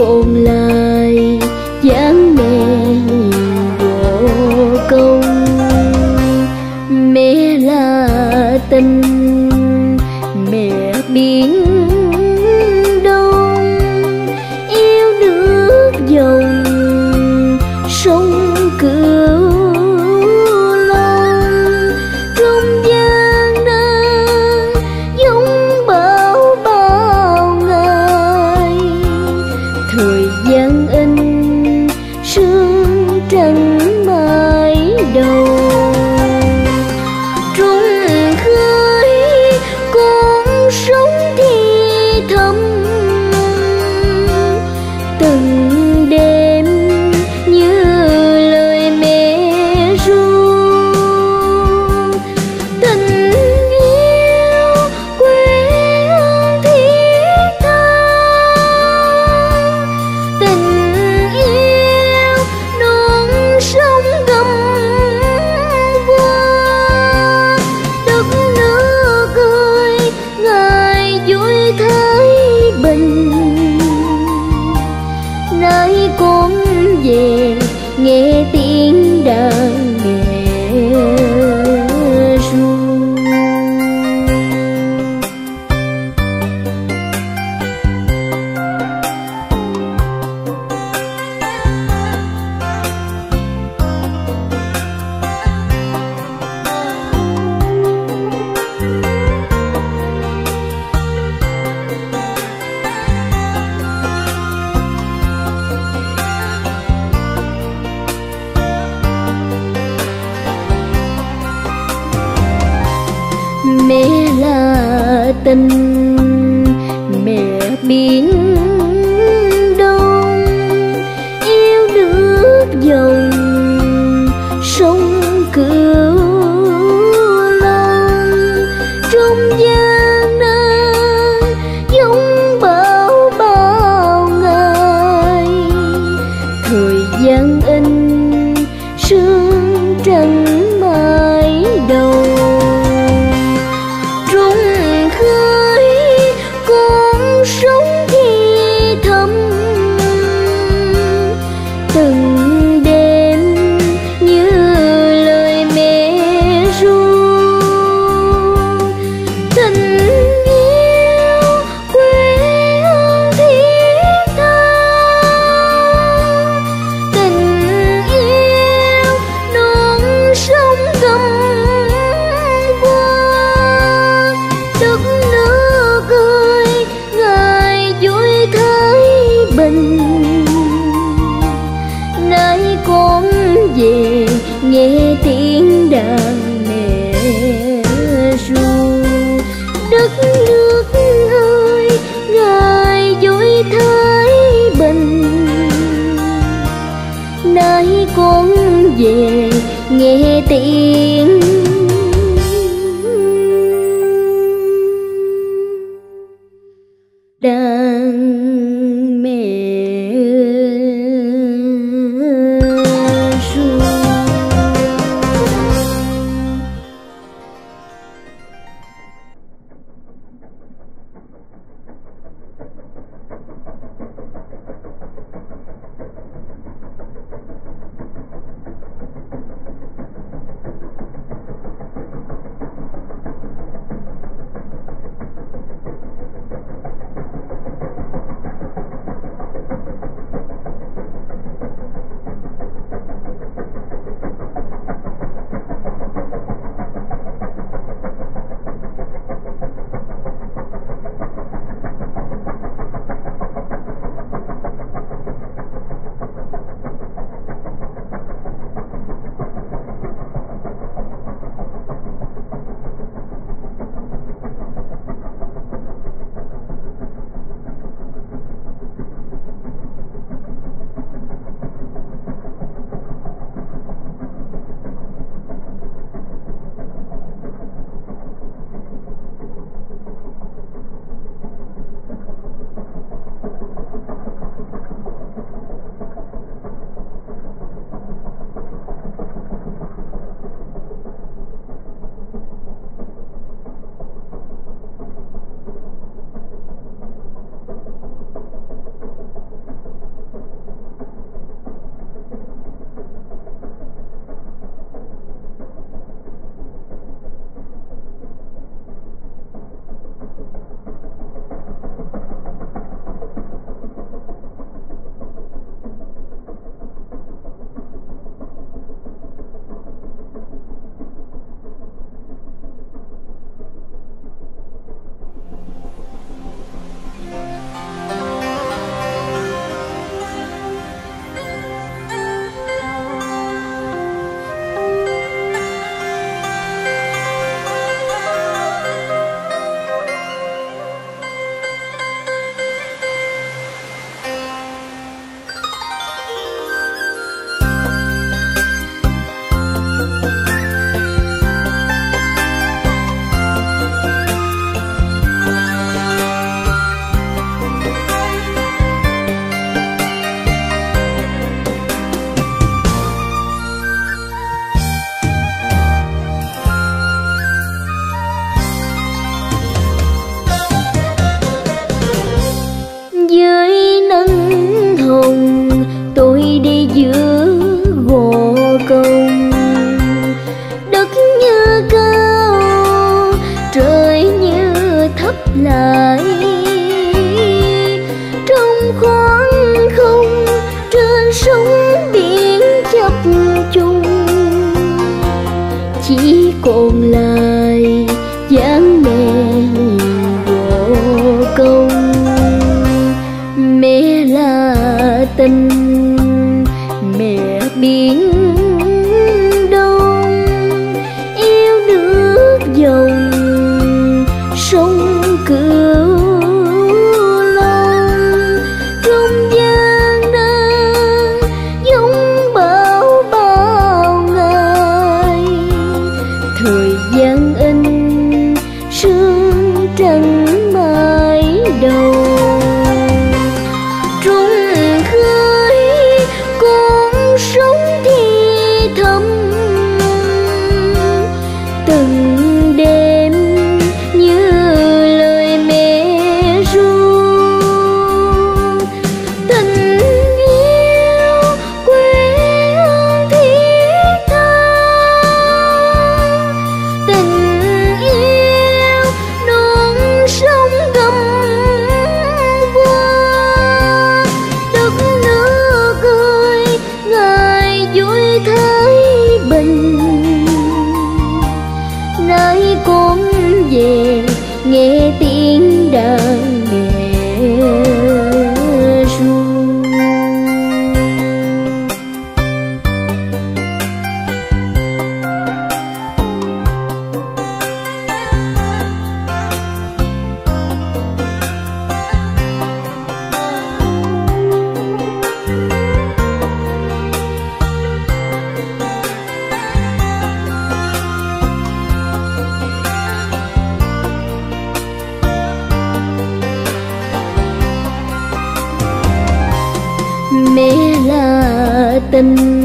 cuộn lời dáng tình mẹ biến về, nghe tiếng đàn mẹ ru. Đất nước ơi, ngài vui thái bình. Nay con về, nghe tiếng trần nghe tiếng tình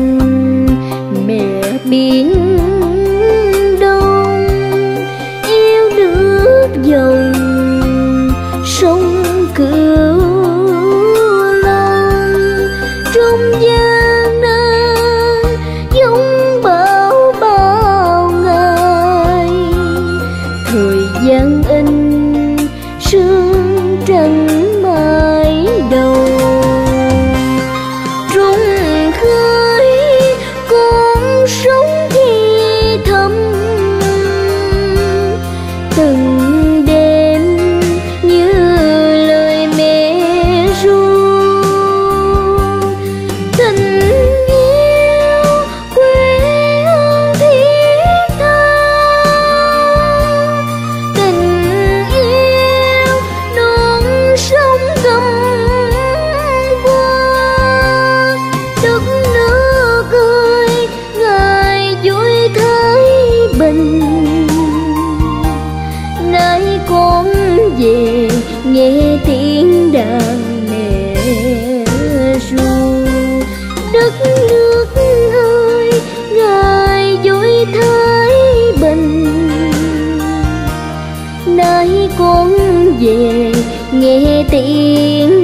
nghe tiếng